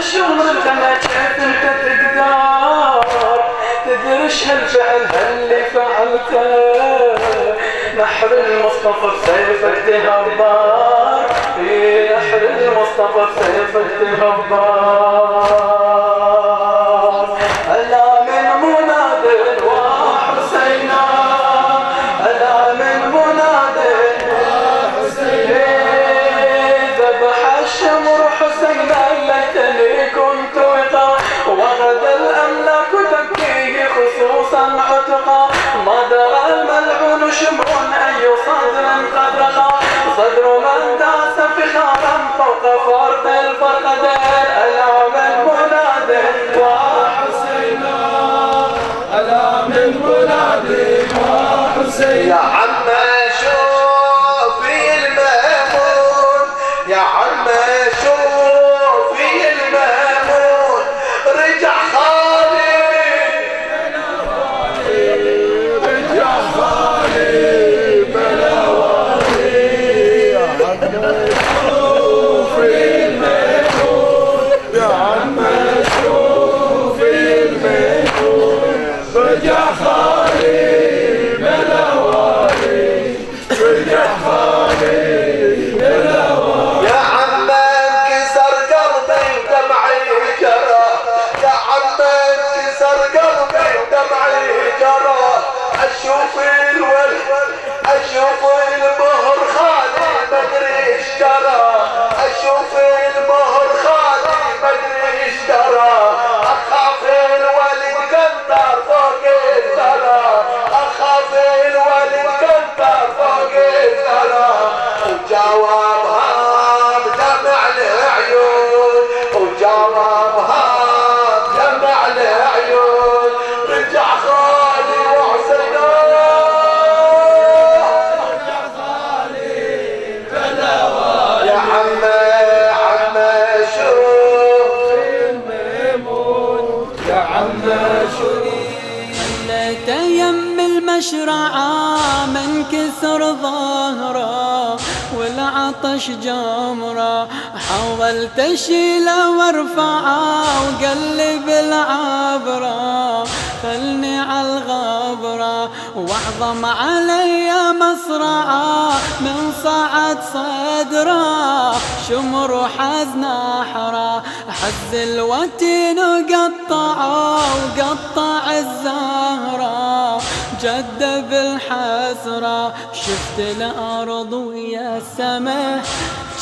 يا شغل الغلا كيف انت تقدر تدرش هالفعل هاللي فعلته نحر المصطفى بسيفك تهبر إيه، نحر المصطفى بسيفك تهبر خصوصا عتقا ما درى الملعون شمر اي صدر قد رقى صدر من داس فخارا فوق فرق الفرقدين الا من مناد وحسينا ألا من وحسين يا عم شوفي المأمون. يا عم شوفي Amen. المشرعة من كسر ظهره والعطش جمره. حاولت اشيله وارفعه وقلب العبره خلني على الغبره واعظم علي مصرعه من صعد صدره. شمر وحزن احره حز الوتين وقطعه وقطع الزهره. جد بالحسرة شفت الأرض ويا السماء.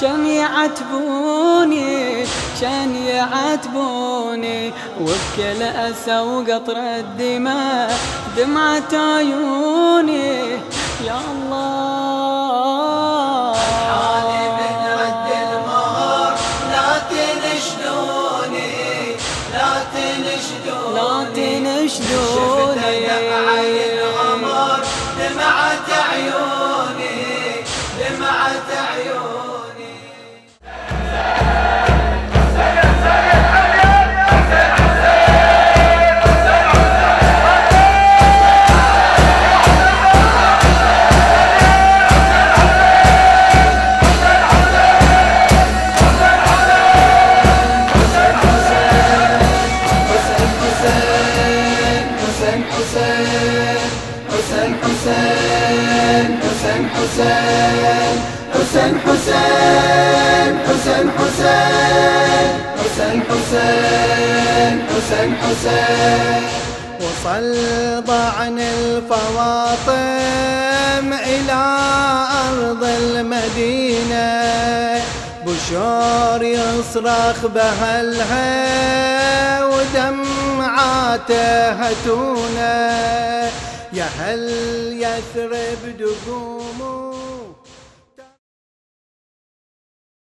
كان يعتبوني كان يعتبوني وبكل أسى وقطر الدماء دمعة عيوني. يا الله. دمعت عيوني دمعت عيوني. حسين حسين حسين. حسين حسين حسين حسين حسين حسين حسين حسين حسين حسين حسين حسين وصل ضعن الفواطم إلى أرض المدينة بشور يصرخ بهلها ودمعاته هتونه يا هل يثرب دقومه؟